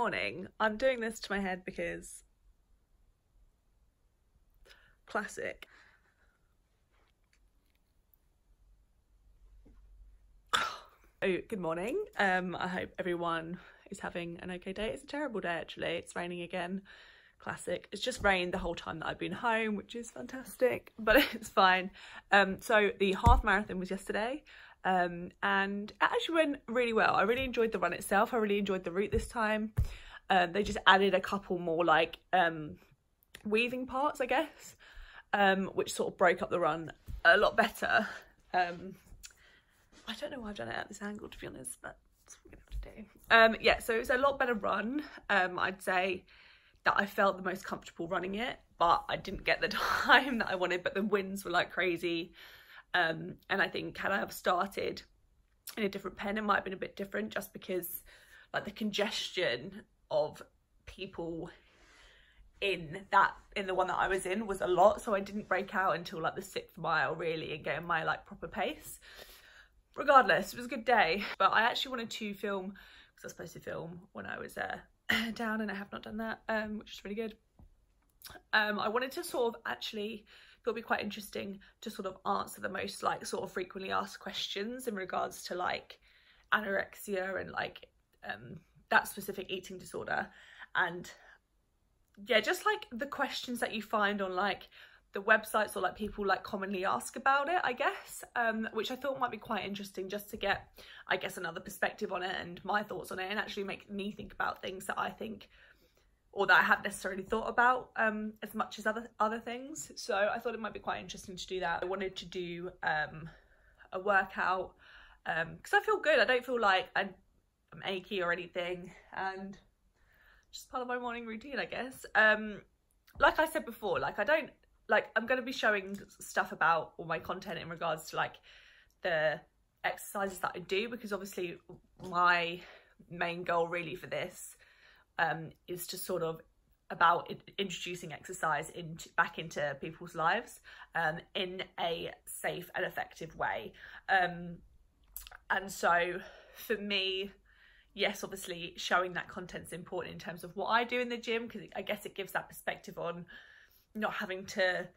morning. I'm doing this to my head because classic. Oh, good morning. Um, I hope everyone is having an okay day. It's a terrible day actually. It's raining again. Classic. It's just rained the whole time that I've been home, which is fantastic, but it's fine. Um, so the half marathon was yesterday um, and it actually went really well. I really enjoyed the run itself. I really enjoyed the route this time. Uh, they just added a couple more like um, weaving parts, I guess, um, which sort of broke up the run a lot better. Um, I don't know why I've done it at this angle, to be honest, but that's what we're gonna have to do. Um, yeah, so it was a lot better run. I'd say that I felt the most comfortable running it, but I didn't get the time that I wanted, but the winds were like crazy. Um, and I think had I have started in a different pen, it might have been a bit different just because like the congestion of people in that in the one that I was in was a lot. So I didn't break out until like the sixth mile really and get my like proper pace. Regardless it was a good day. But I actually wanted to film because I was supposed to film when I was uh, down and I have not done that um, which is really good. Um, I wanted to sort of actually it'll be quite interesting to sort of answer the most like sort of frequently asked questions in regards to like anorexia and like um, that specific eating disorder. And yeah just like the questions that you find on like the websites or like people like commonly ask about it I guess um, which I thought might be quite interesting just to get I guess another perspective on it and my thoughts on it and actually make me think about things that I think or that I hadn't necessarily thought about um, as much as other other things. So I thought it might be quite interesting to do that. I wanted to do um, a workout because um, I feel good. I don't feel like I'm, I'm, achy or anything, and just part of my morning routine, I guess. Um, like I said before, like I don't like I'm going to be showing stuff about all my content in regards to like the exercises that I do because obviously my main goal really for this um, is to sort of about introducing exercise into back into people's lives um, in a safe and effective way. Um, and so for me, yes, obviously showing that content's important in terms of what I do in the gym because I guess it gives that perspective on not having to,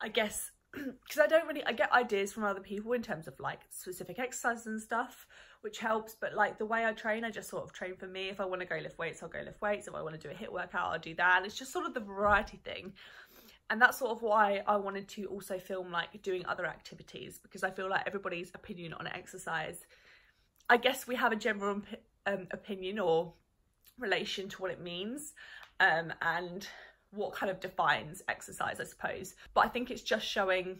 I guess, because I don't really, I get ideas from other people in terms of like specific exercises and stuff, which helps. But like the way I train, I just sort of train for me. If I want to go lift weights, I'll go lift weights. If I want to do a HIIT workout, I'll do that. And it's just sort of the variety thing. And that's sort of why I wanted to also film like doing other activities because I feel like everybody's opinion on exercise, I guess we have a general um, opinion or relation to what it means. Um, and what kind of defines exercise, I suppose. But I think it's just showing,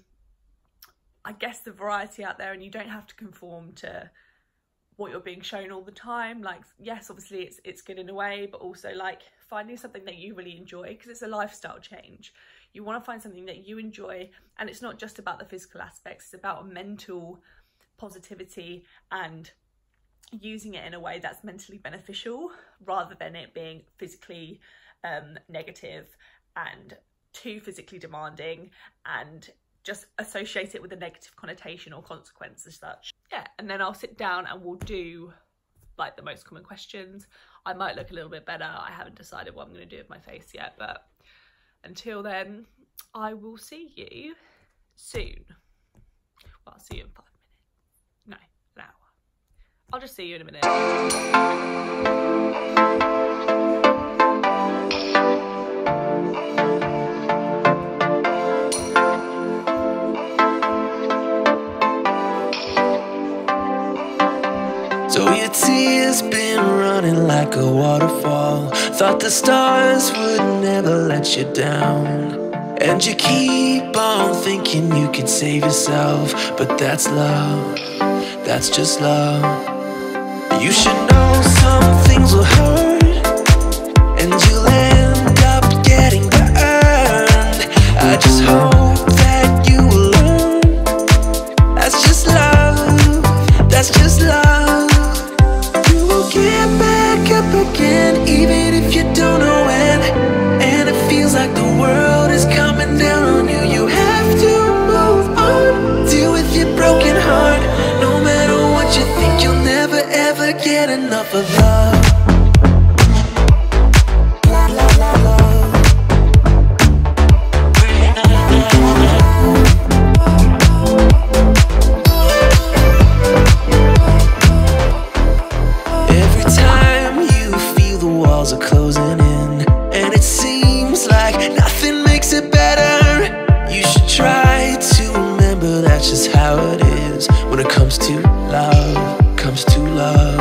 I guess, the variety out there and you don't have to conform to what you're being shown all the time. Like, yes, obviously it's, it's good in a way, but also like finding something that you really enjoy because it's a lifestyle change. You want to find something that you enjoy and it's not just about the physical aspects, it's about mental positivity and using it in a way that's mentally beneficial rather than it being physically um, negative and too physically demanding and just associate it with a negative connotation or consequence as such. Yeah, and then I'll sit down and we'll do like the most common questions. I might look a little bit better. I haven't decided what I'm going to do with my face yet, but until then, I will see you soon. Well, I'll see you in five minutes. No, an hour. I'll just see you in a minute. So your tears been running like a waterfall Thought the stars would never let you down. And you keep on thinking you could save yourself But that's love, that's just love. You should know some things will hurt And you'll end up getting burned. I just hope for love. are closing in And it seems like nothing makes it better You should try to remember that's just how it is When it comes to love, comes to love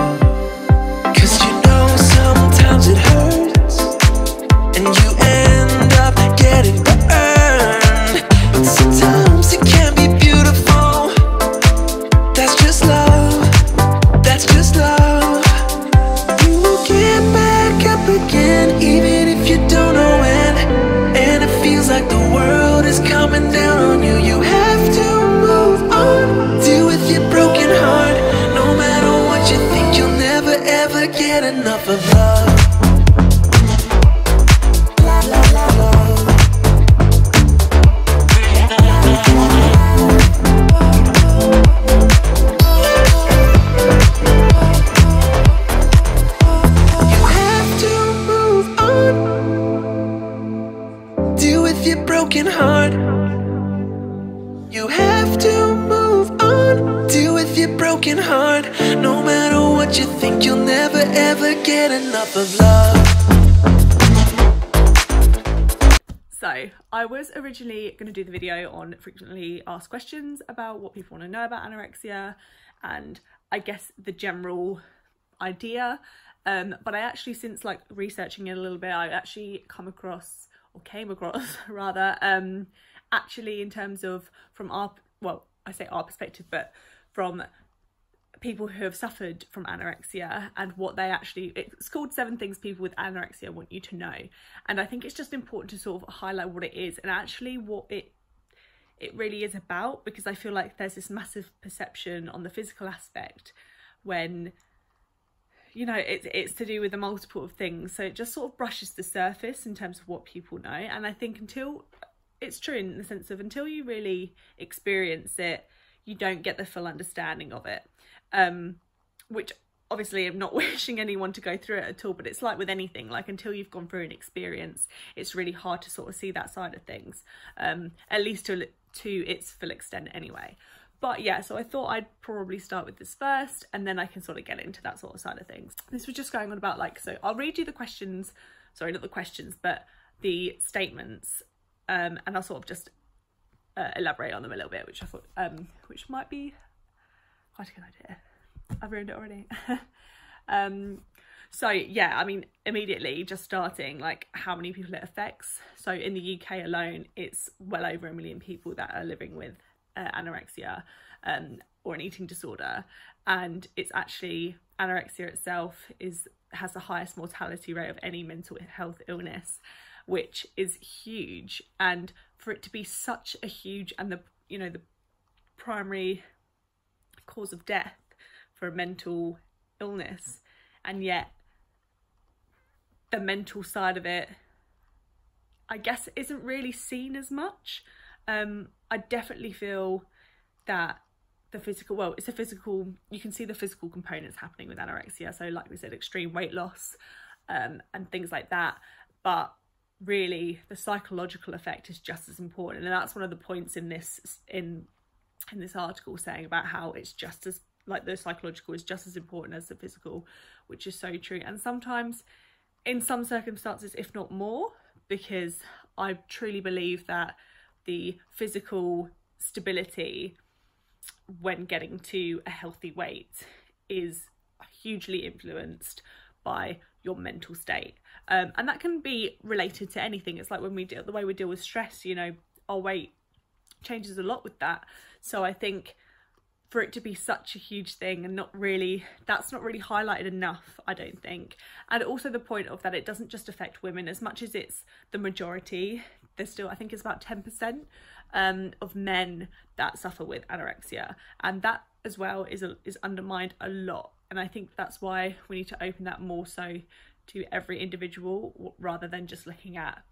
So I was originally going to do the video on frequently asked questions about what people want to know about anorexia and I guess the general idea. Um, but I actually, since like researching it a little bit, I actually come across or came across rather, um, actually in terms of from our, well, I say our perspective, but from people who have suffered from anorexia and what they actually it's called seven things people with anorexia want you to know. And i think it's just important to sort of highlight what it is and actually what it it really is about because i feel like there's this massive perception on the physical aspect when you know it's it's to do with a multiple of things. So it just sort of brushes the surface in terms of what people know. And i think until it's true in the sense of until you really experience it you don't get the full understanding of it um which obviously i'm not wishing anyone to go through it at all but it's like with anything like until you've gone through an experience it's really hard to sort of see that side of things um at least to to its full extent anyway. But yeah so i thought i'd probably start with this first and then i can sort of get into that sort of side of things. This was just going on about like so i'll read you the questions sorry not the questions but the statements um and i'll sort of just uh, elaborate on them a little bit which i thought um which might be quite a good idea. I've ruined it already. Um so yeah i mean immediately just starting like how many people it affects. So in the uk alone it's well over a million people that are living with uh, anorexia um, or an eating disorder. And it's actually anorexia itself is has the highest mortality rate of any mental health illness which is huge. And for it to be such a huge and the you know the primary cause of death for a mental illness. And yet the mental side of it i guess isn't really seen as much. Um i definitely feel that the physical well it's a physical you can see the physical components happening with anorexia. So like we said extreme weight loss um and things like that. But really the psychological effect is just as important. And that's one of the points in this in in this article saying about how it's just as like the psychological is just as important as the physical which is so true. And sometimes in some circumstances if not more because i truly believe that the physical stability when getting to a healthy weight is hugely influenced by your mental state. Um, and that can be related to anything. It's like when we deal the way we deal with stress you know our weight changes a lot with that so i think for it to be such a huge thing and not really that's not really highlighted enough i don't think. And also the point of that it doesn't just affect women as much as it's the majority. There's still i think it's about 10% um, of men that suffer with anorexia. And that as well is a, is undermined a lot. And i think that's why we need to open that more so to every individual rather than just looking at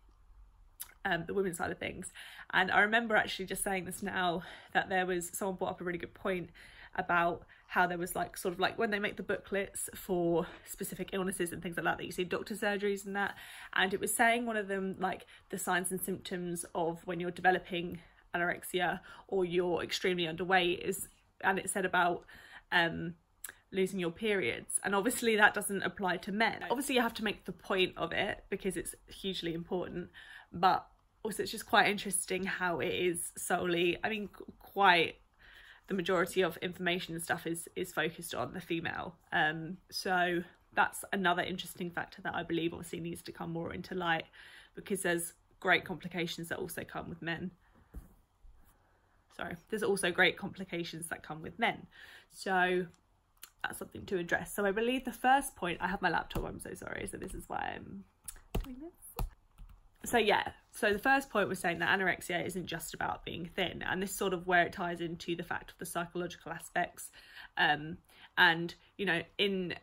um, the women's side of things. And I remember actually just saying this now that there was someone brought up a really good point about how there was like sort of like when they make the booklets for specific illnesses and things like that that you see doctor surgeries and that. And it was saying one of them like the signs and symptoms of when you're developing anorexia or you're extremely underweight is and it said about um losing your periods. And obviously that doesn't apply to men. Obviously you have to make the point of it because it's hugely important but also it's just quite interesting how it is solely i mean quite the majority of information and stuff is is focused on the female. Um so that's another interesting factor that i believe obviously needs to come more into light because there's great complications that also come with men. Sorry there's also great complications that come with men. So that's something to address. So i believe the first point i have my laptop i'm so sorry so this is why i'm doing this so yeah. So the first point was saying that anorexia isn't just about being thin and this sort of where it ties into the fact of the psychological aspects um, and you know in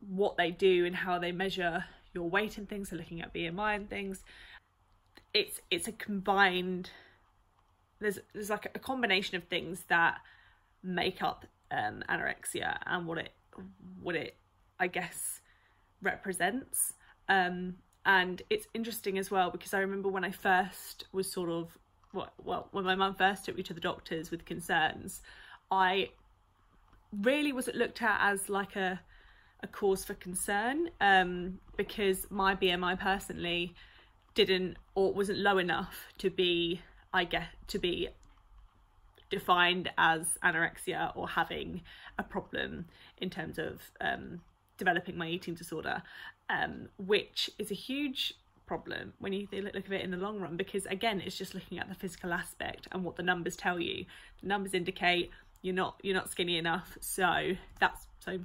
what they do and how they measure your weight and things so looking at bmi and things it's it's a combined there's there's like a combination of things that make up um, anorexia and what it what it i guess represents. Um, and it's interesting as well because I remember when I first was sort of well, when my mum first took me to the doctors with concerns, I really wasn't looked at as like a a cause for concern um, because my BMI personally didn't or wasn't low enough to be I guess to be defined as anorexia or having a problem in terms of um, developing my eating disorder um, which is a huge problem when you look at it in the long run because again it's just looking at the physical aspect and what the numbers tell you. The numbers indicate you're not you're not skinny enough so that's so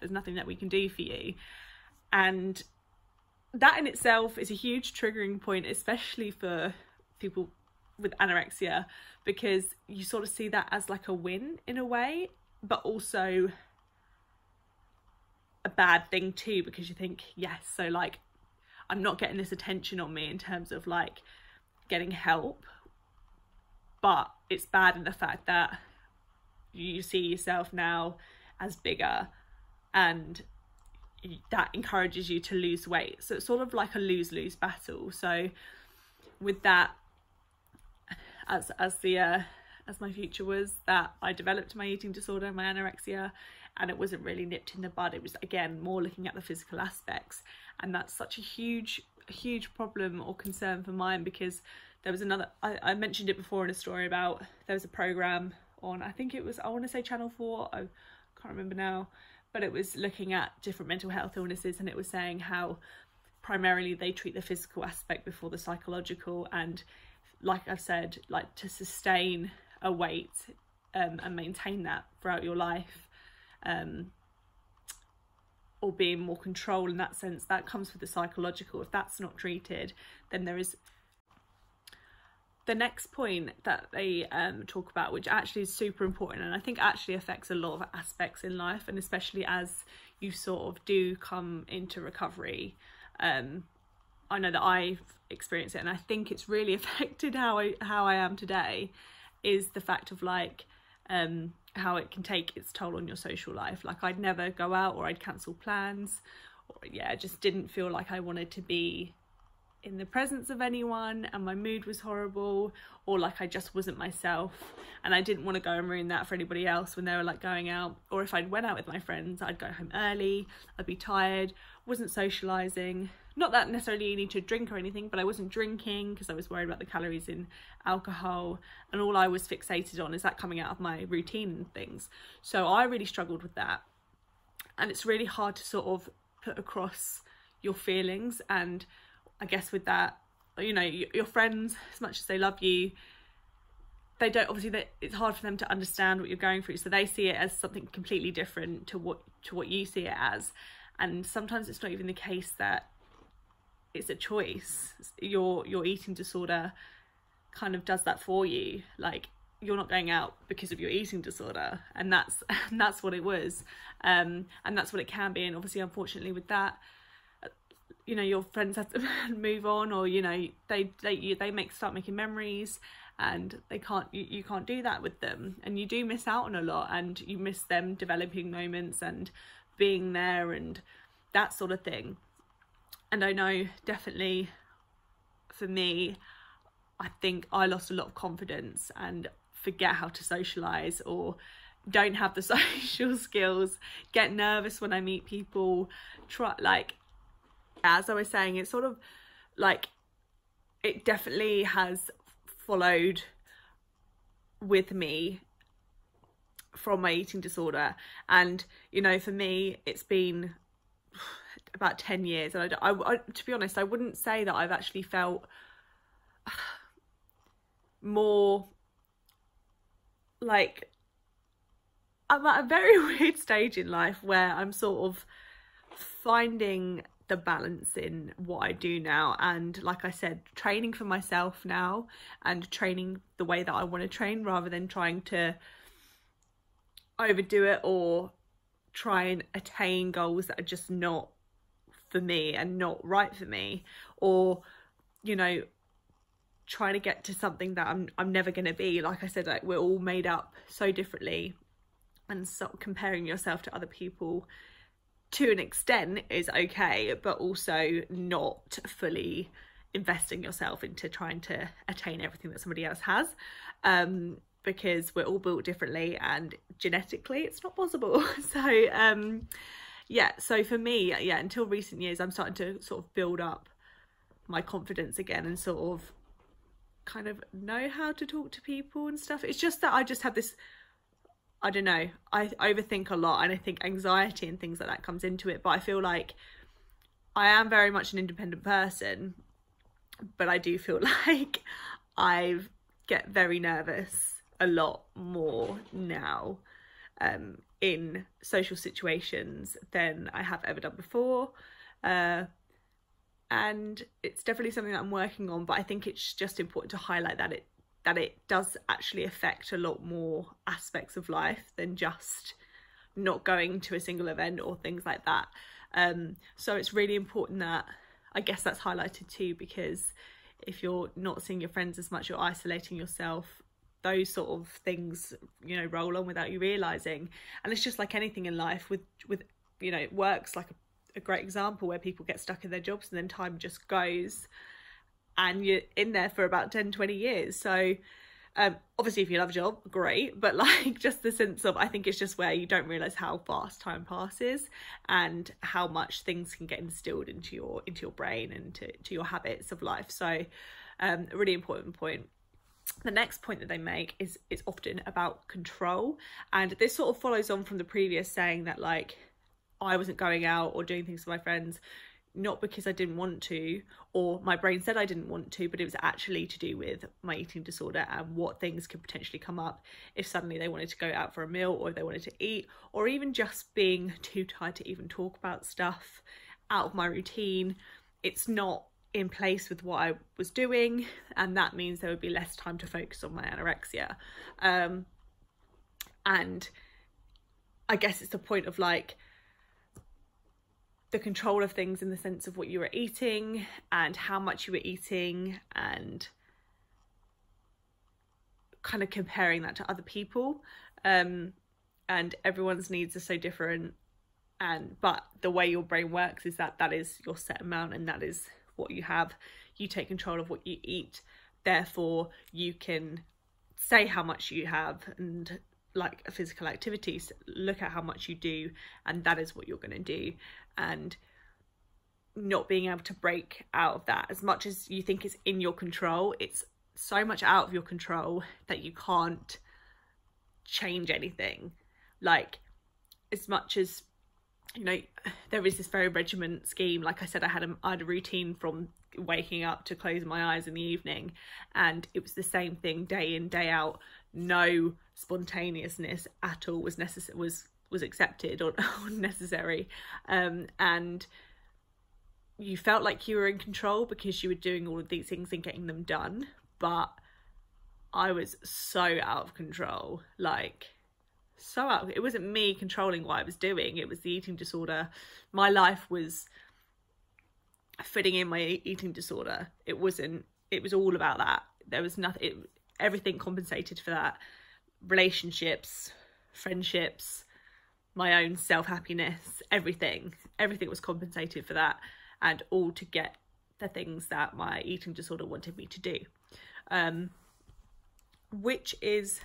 there's nothing that we can do for you. And that in itself is a huge triggering point especially for people with anorexia because you sort of see that as like a win in a way but also a bad thing too because you think yes so like i'm not getting this attention on me in terms of like getting help. But it's bad in the fact that you see yourself now as bigger and that encourages you to lose weight. So it's sort of like a lose-lose battle. So with that as as the uh, as my future was that I developed my eating disorder my anorexia and it wasn't really nipped in the bud. It was again more looking at the physical aspects. And that's such a huge huge problem or concern for mine because there was another I, I mentioned it before in a story about there was a program on I think it was I want to say channel 4 I can't remember now but it was looking at different mental health illnesses and it was saying how primarily they treat the physical aspect before the psychological and like I've said like to sustain a weight um, and maintain that throughout your life um, or being more control in that sense that comes with the psychological. If that's not treated then there is the next point that they um, talk about which actually is super important and i think actually affects a lot of aspects in life and especially as you sort of do come into recovery um, i know that i've experienced it and i think it's really affected how i how i am today is the fact of like um, how it can take its toll on your social life. Like I'd never go out or I'd cancel plans. Or, yeah, just didn't feel like I wanted to be in the presence of anyone and my mood was horrible or like I just wasn't myself and I didn't want to go and ruin that for anybody else when they were like going out or if I'd went out with my friends I'd go home early I'd be tired wasn't socializing not that necessarily you need to drink or anything but I wasn't drinking because I was worried about the calories in alcohol and all I was fixated on is that coming out of my routine and things. So I really struggled with that. And it's really hard to sort of put across your feelings and I guess with that you know your friends as much as they love you they don't obviously it's hard for them to understand what you're going through so they see it as something completely different to what to what you see it as. And sometimes it's not even the case that it's a choice. Your your eating disorder kind of does that for you. Like you're not going out because of your eating disorder. And that's and that's what it was. Um and that's what it can be. And obviously unfortunately with that you know your friends have to move on or you know they they they make start making memories and they can't you, you can't do that with them. And you do miss out on a lot and you miss them developing moments and being there and that sort of thing and I know definitely for me I think I lost a lot of confidence and forget how to socialize or don't have the social skills. Get nervous when I meet people. Try like as I was saying it's sort of like it definitely has followed with me from my eating disorder. And you know for me it's been about 10 years and I, I, I, to be honest I wouldn't say that I've actually felt more like I'm at a very weird stage in life where I'm sort of finding the balance in what I do now. And like I said training for myself now and training the way that I want to train rather than trying to overdo it or try and attain goals that are just not for me and not right for me or you know trying to get to something that I'm I'm never going to be. Like I said like we're all made up so differently and so comparing yourself to other people to an extent is okay but also not fully investing yourself into trying to attain everything that somebody else has um, because we're all built differently and genetically it's not possible. So um, yeah so for me yeah until recent years i'm starting to sort of build up my confidence again and sort of kind of know how to talk to people and stuff it's just that i just have this I don't know. I overthink a lot and I think anxiety and things like that comes into it. But I feel like I am very much an independent person, but I do feel like I get very nervous a lot more now um, in social situations than I have ever done before. Uh, and it's definitely something that I'm working on, but I think it's just important to highlight that it that it does actually affect a lot more aspects of life than just not going to a single event or things like that. Um, so it's really important that I guess that's highlighted too because if you're not seeing your friends as much, you're isolating yourself. Those sort of things, you know, roll on without you realizing, and it's just like anything in life. With with you know, it works like a, a great example where people get stuck in their jobs and then time just goes and you're in there for about 10 20 years so um, obviously if you love a job great but like just the sense of i think it's just where you don't realize how fast time passes and how much things can get instilled into your into your brain and to, to your habits of life so um, a really important point the next point that they make is it's often about control and this sort of follows on from the previous saying that like i wasn't going out or doing things with my friends not because I didn't want to or my brain said I didn't want to, but it was actually to do with my eating disorder and what things could potentially come up if suddenly they wanted to go out for a meal or if they wanted to eat or even just being too tired to even talk about stuff out of my routine. It's not in place with what I was doing, and that means there would be less time to focus on my anorexia. Um, and I guess it's the point of like, the control of things in the sense of what you were eating and how much you were eating and kind of comparing that to other people um, and everyone's needs are so different and but the way your brain works is that that is your set amount and that is what you have you take control of what you eat. Therefore you can say how much you have and like a physical activities look at how much you do and that is what you're going to do. And not being able to break out of that as much as you think it's in your control it's so much out of your control that you can't change anything. Like as much as you know there is this very regiment scheme. Like i said i had a, I had a routine from waking up to closing my eyes in the evening and it was the same thing day in day out. No spontaneousness at all was necessary was was accepted or, or necessary um, and you felt like you were in control because you were doing all of these things and getting them done but i was so out of control. Like so it wasn't me controlling what i was doing. It was the eating disorder. My life was fitting in my eating disorder. It wasn't it was all about that. There was nothing it, everything compensated for that. Relationships friendships my own self happiness, everything, everything was compensated for that, and all to get the things that my eating disorder wanted me to do, um, which is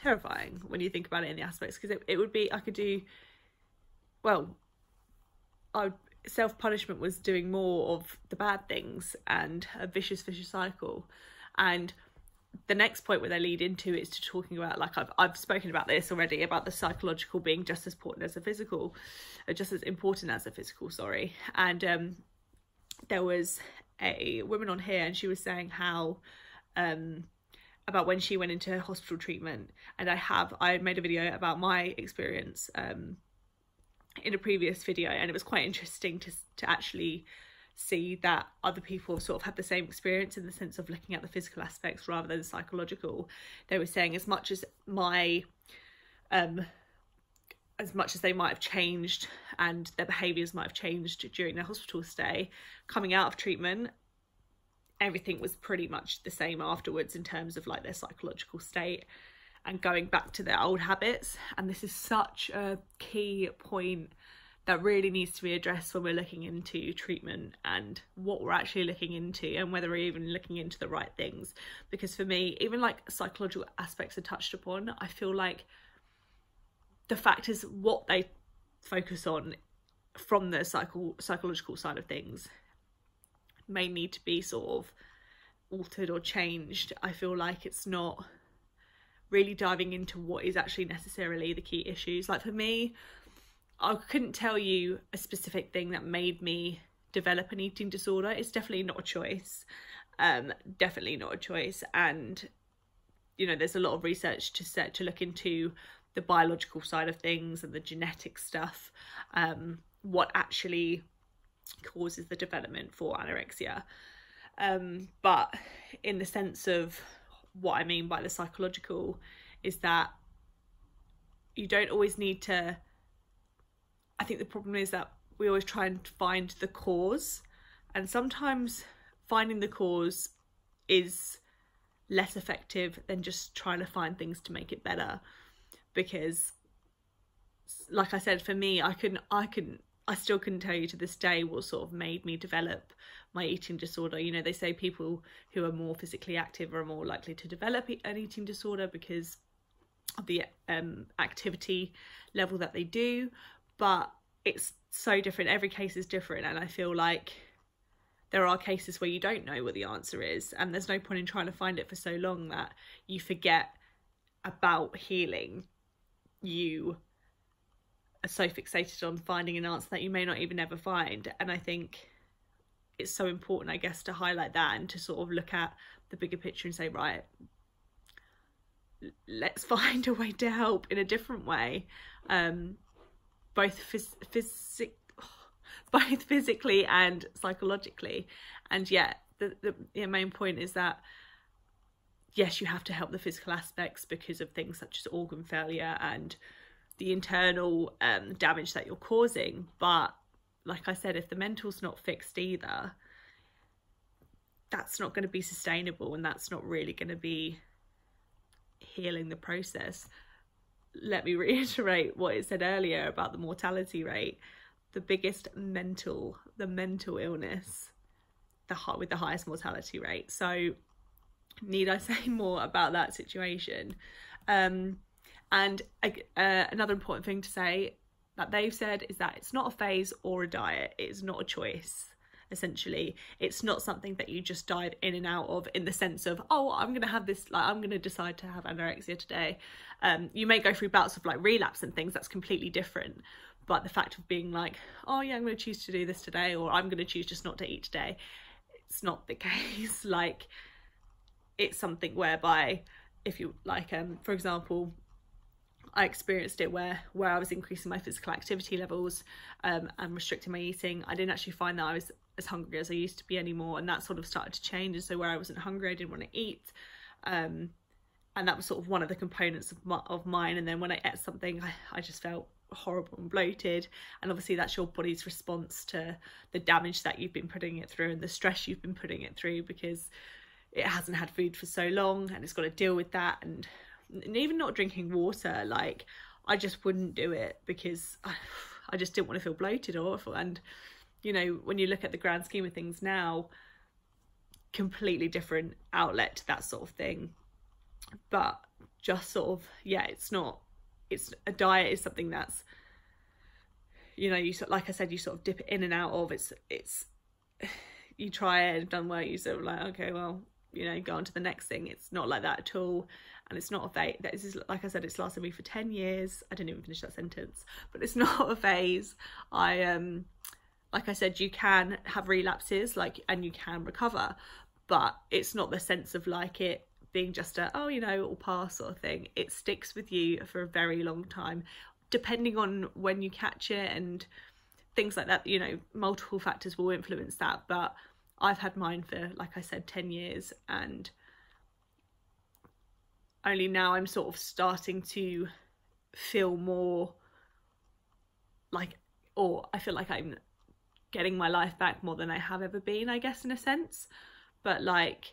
terrifying when you think about it in the aspects because it, it would be I could do well I self punishment was doing more of the bad things and a vicious vicious cycle and the next point where they lead into is to talking about like I've I've spoken about this already about the psychological being just as important as the physical, uh, just as important as the physical. Sorry, and um, there was a woman on here and she was saying how um about when she went into hospital treatment and I have I made a video about my experience um in a previous video and it was quite interesting to to actually see that other people sort of had the same experience in the sense of looking at the physical aspects rather than psychological. They were saying as much as my um as much as they might have changed and their behaviours might have changed during their hospital stay, coming out of treatment, everything was pretty much the same afterwards in terms of like their psychological state and going back to their old habits. And this is such a key point that really needs to be addressed when we're looking into treatment and what we're actually looking into and whether we're even looking into the right things. Because for me, even like psychological aspects are touched upon, I feel like the fact is what they focus on from the psycho- psychological side of things may need to be sort of altered or changed. I feel like it's not really diving into what is actually necessarily the key issues. Like for me, I couldn't tell you a specific thing that made me develop an eating disorder. It's definitely not a choice. Um, definitely not a choice. And you know, there's a lot of research to set to look into the biological side of things and the genetic stuff. Um, what actually causes the development for anorexia. Um, but in the sense of what I mean by the psychological, is that you don't always need to. I think the problem is that we always try and find the cause, and sometimes finding the cause is less effective than just trying to find things to make it better because like I said for me I couldn't I couldn't I still couldn't tell you to this day what sort of made me develop my eating disorder. You know, they say people who are more physically active are more likely to develop an eating disorder because of the um, activity level that they do, but it's so different. Every case is different, and I feel like there are cases where you don't know what the answer is, and there's no point in trying to find it for so long that you forget about healing. You are so fixated on finding an answer that you may not even ever find. And I think it's so important, I guess, to highlight that and to sort of look at the bigger picture and say, right, let's find a way to help in a different way, um, both phys- phys- both physically and psychologically. And yet, the, the, the main point is that yes, you have to help the physical aspects because of things such as organ failure and the internal um, damage that you're causing. But like I said, if the mental's not fixed either, that's not going to be sustainable and that's not really going to be healing the process. Let me reiterate what it said earlier about the mortality rate. The biggest mental, the mental illness, the with the highest mortality rate. So, need I say more about that situation? Um, and uh, another important thing to say that they've said is that it's not a phase or a diet, it's not a choice. Essentially, it's not something that you just dive in and out of in the sense of, oh, I'm gonna have this, like, I'm gonna decide to have anorexia today. Um, you may go through bouts of like relapse and things, that's completely different. But the fact of being like, oh, yeah, I'm gonna choose to do this today, or I'm gonna choose just not to eat today, it's not the case. like, it's something whereby if you like um for example I experienced it where where I was increasing my physical activity levels um, and restricting my eating. I didn't actually find that I was as hungry as I used to be anymore, and that sort of started to change. And so where I wasn't hungry, I didn't want to eat, um, and that was sort of one of the components of my, of mine. And then when I ate something, I, I just felt horrible and bloated and obviously that's your body's response to the damage that you've been putting it through and the stress you've been putting it through because it hasn't had food for so long and it's got to deal with that and and even not drinking water like i just wouldn't do it because i, just didn't want to feel bloated or awful. And you know when you look at the grand scheme of things now completely different outlet to that sort of thing. But just sort of yeah it's not it's a diet is something that's you know you sort like i said you sort of dip it in and out of. It's it's you try it and done well you sort of like okay well you know go on to the next thing. It's not like that at all and it's not a phase this is like i said it's lasted me for 10 years. I didn't even finish that sentence. But it's not a phase i um like i said you can have relapses like and you can recover. But it's not the sense of like it being just a oh you know it'll pass sort of thing. It sticks with you for a very long time depending on when you catch it and things like that. You know multiple factors will influence that. But i've had mine for like i said 10 years. And only now i'm sort of starting to feel more like or i feel like i'm getting my life back more than i have ever been i guess in a sense. But like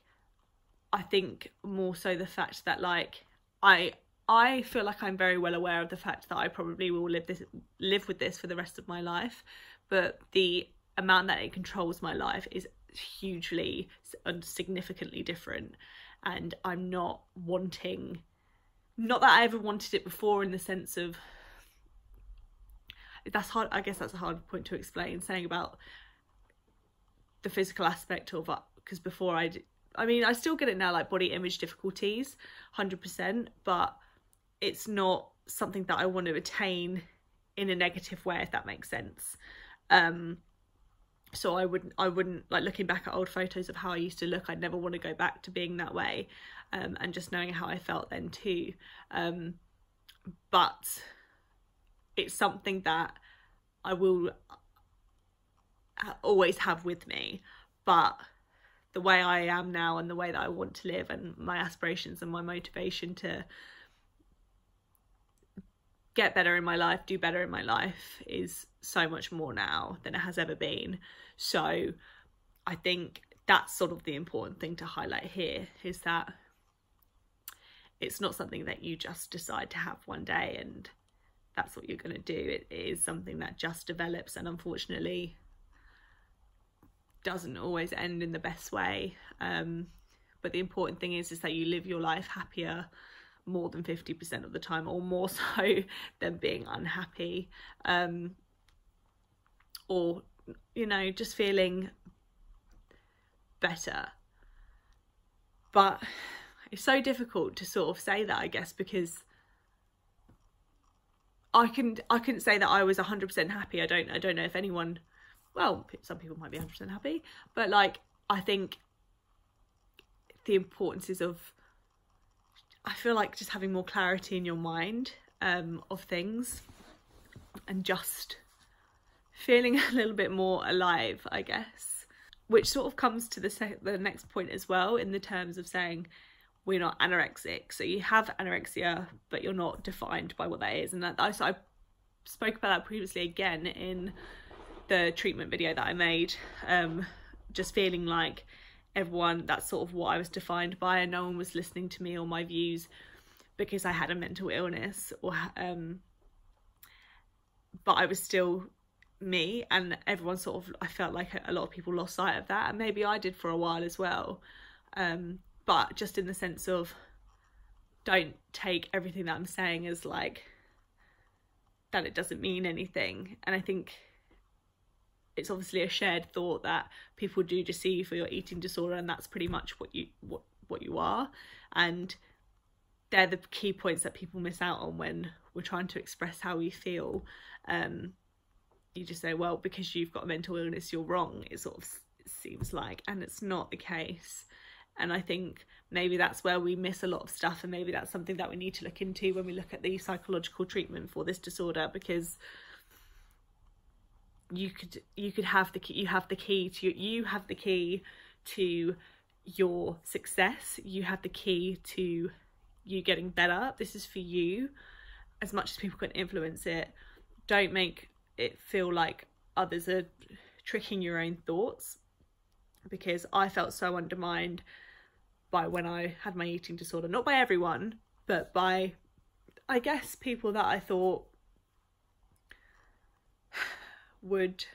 i think more so the fact that like i I feel like I'm very well aware of the fact that I probably will live this live with this for the rest of my life, but the amount that it controls my life is hugely and significantly different and I'm not wanting not that I ever wanted it before in the sense of that's hard I guess that's a hard point to explain saying about the physical aspect of because before I I mean I still get it now like body image difficulties 100% but it's not something that I want to attain in a negative way if that makes sense. Um so I wouldn't I wouldn't like looking back at old photos of how I used to look I'd never want to go back to being that way um and just knowing how I felt then too um but it's something that I will always have with me but the way I am now and the way that I want to live and my aspirations and my motivation to get better in my life, do better in my life is so much more now than it has ever been. So I think that's sort of the important thing to highlight here is that it's not something that you just decide to have one day and that's what you're going to do. It is something that just develops and unfortunately doesn't always end in the best way. Um, but the important thing is is that you live your life happier more than 50% of the time or more so than being unhappy. Um, or you know just feeling better. But it's so difficult to sort of say that I guess because I can I couldn't say that I was 100% happy. I don't I don't know if anyone well some people might be 100% happy but like I think the importance is of I feel like just having more clarity in your mind um, of things and just feeling a little bit more alive, I guess. Which sort of comes to the, the next point as well in the terms of saying we're not anorexic. So you have anorexia, but you're not defined by what that is. And that, I, so I spoke about that previously again in the treatment video that I made. Um, just feeling like everyone that's sort of what I was defined by and no one was listening to me or my views because I had a mental illness or um but I was still me and everyone sort of I felt like a lot of people lost sight of that and maybe I did for a while as well. Um but just in the sense of don't take everything that I'm saying as like that it doesn't mean anything. And I think it's obviously a shared thought that people do just see you for your eating disorder and that's pretty much what you what what you are. And they're the key points that people miss out on when we're trying to express how we feel. Um you just say well because you've got a mental illness you're wrong it sort of seems like and it's not the case. And i think maybe that's where we miss a lot of stuff and maybe that's something that we need to look into when we look at the psychological treatment for this disorder because you could you could have the key you have the key to you have the key to your success. You have the key to you getting better. This is for you. As much as people can influence it don't make it feel like others are tricking your own thoughts. Because i felt so undermined by when i had my eating disorder. Not by everyone but by i guess people that i thought would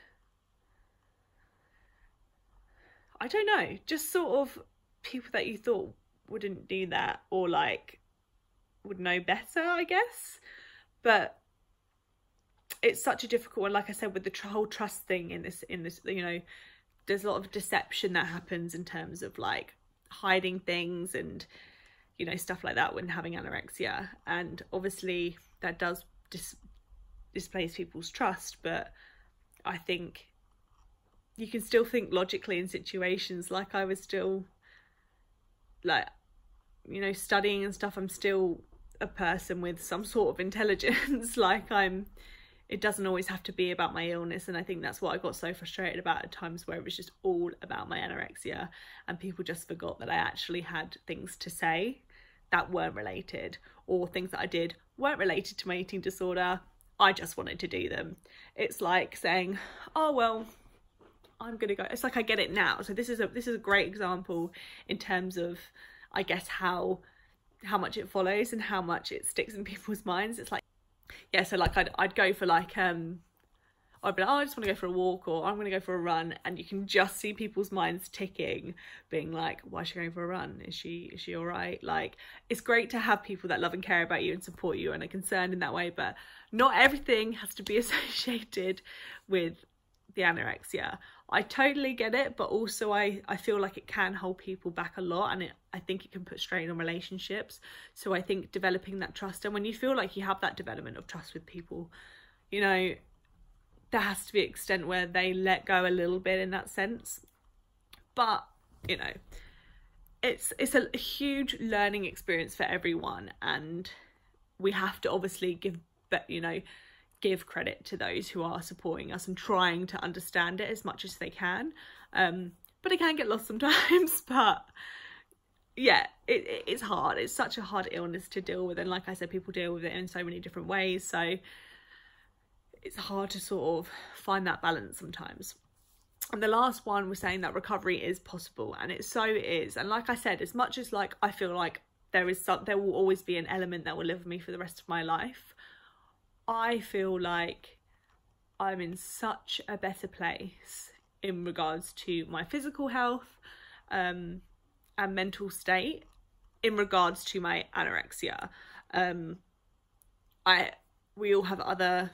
I don't know, just sort of people that you thought wouldn't do that or like would know better, I guess. But it's such a difficult one. Like I said, with the whole trust thing in this, in this, you know, there's a lot of deception that happens in terms of like hiding things and you know stuff like that when having anorexia and obviously that does dis- displace people's trust but i think you can still think logically in situations. Like i was still like you know studying and stuff i'm still a person with some sort of intelligence. Like i'm it doesn't always have to be about my illness. And i think that's what i got so frustrated about at times where it was just all about my anorexia and people just forgot that i actually had things to say that weren't related or things that i did weren't related to my eating disorder i just wanted to do them. It's like saying oh well i'm gonna go it's like i get it now. So this is a this is a great example in terms of i guess how how much it follows and how much it sticks in people's minds. It's like yeah, so like I'd I'd go for like um I'd be like, oh, I just want to go for a walk or I'm going to go for a run, and you can just see people's minds ticking, being like, why is she going for a run? Is she is she all right? Like, it's great to have people that love and care about you and support you and are concerned in that way, but not everything has to be associated with the anorexia. I totally get it, but also I, I feel like it can hold people back a lot and it, I think it can put strain on relationships. So I think developing that trust and when you feel like you have that development of trust with people, you know, there has to be extent where they let go a little bit in that sense. But, you know, it's it's a, huge learning experience for everyone and we have to obviously give but you know give credit to those who are supporting us and trying to understand it as much as they can. Um, but it can get lost sometimes. But yeah, it, it's hard. It's such a hard illness to deal with. And like I said, people deal with it in so many different ways. So it's hard to sort of find that balance sometimes. And the last one was saying that recovery is possible, and it so is. And like I said, as much as like I feel like there is some, there will always be an element that will live with me for the rest of my life. I feel like I'm in such a better place in regards to my physical health um, and mental state in regards to my anorexia. Um, I we all have other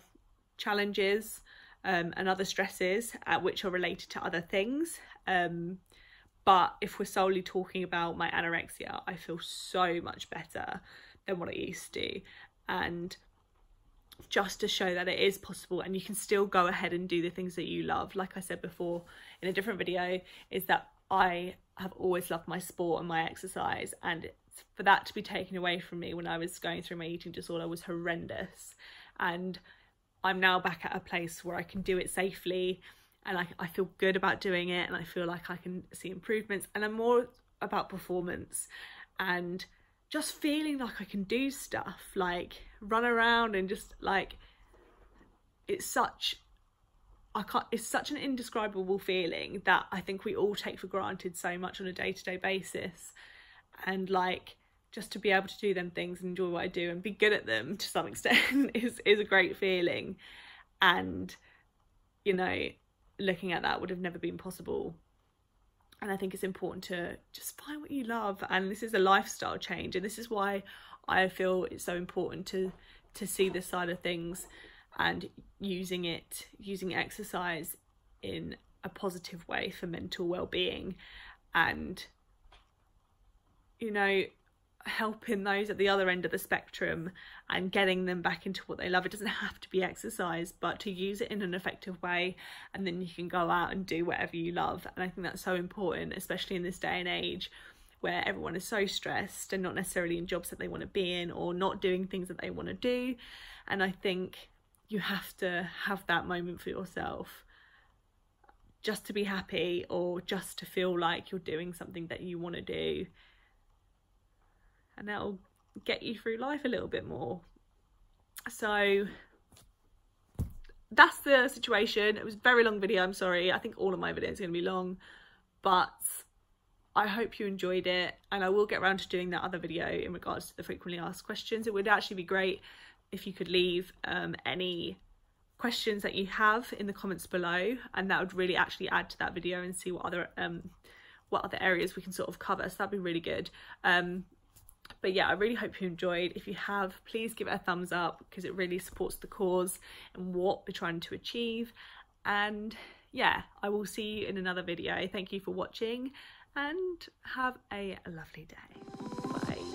challenges um, and other stresses uh, which are related to other things. Um, but if we're solely talking about my anorexia, I feel so much better than what I used to. And just to show that it is possible and you can still go ahead and do the things that you love. Like I said before in a different video, is that I have always loved my sport and my exercise and for that to be taken away from me when I was going through my eating disorder was horrendous. And I'm now back at a place where I can do it safely and I, I feel good about doing it and I feel like I can see improvements and I'm more about performance and just feeling like I can do stuff, like run around and just like it's such I can't it's such an indescribable feeling that I think we all take for granted so much on a day-to-day basis. And like just to be able to do them things and enjoy what I do and be good at them to some extent is is a great feeling. And you know, looking at that would have never been possible. And I think it's important to just find what you love. And this is a lifestyle change. And this is why I feel it's so important to to see this side of things and using it using exercise in a positive way for mental well-being. And you know helping those at the other end of the spectrum and getting them back into what they love. It doesn't have to be exercise, but to use it in an effective way, and then you can go out and do whatever you love. And I think that's so important, especially in this day and age where everyone is so stressed and not necessarily in jobs that they want to be in or not doing things that they want to do. And I think you have to have that moment for yourself just to be happy or just to feel like you're doing something that you want to do and that'll get you through life a little bit more. So that's the situation. It was a very long video, I'm sorry. I think all of my videos are going to be long, but I hope you enjoyed it and I will get around to doing that other video in regards to the frequently asked questions. It would actually be great if you could leave um, any questions that you have in the comments below and that would really actually add to that video and see what other um, what other areas we can sort of cover so that'd be really good um, but yeah i really hope you enjoyed if you have please give it a thumbs up because it really supports the cause and what we're trying to achieve and yeah i will see you in another video thank you for watching and have a lovely day. Bye.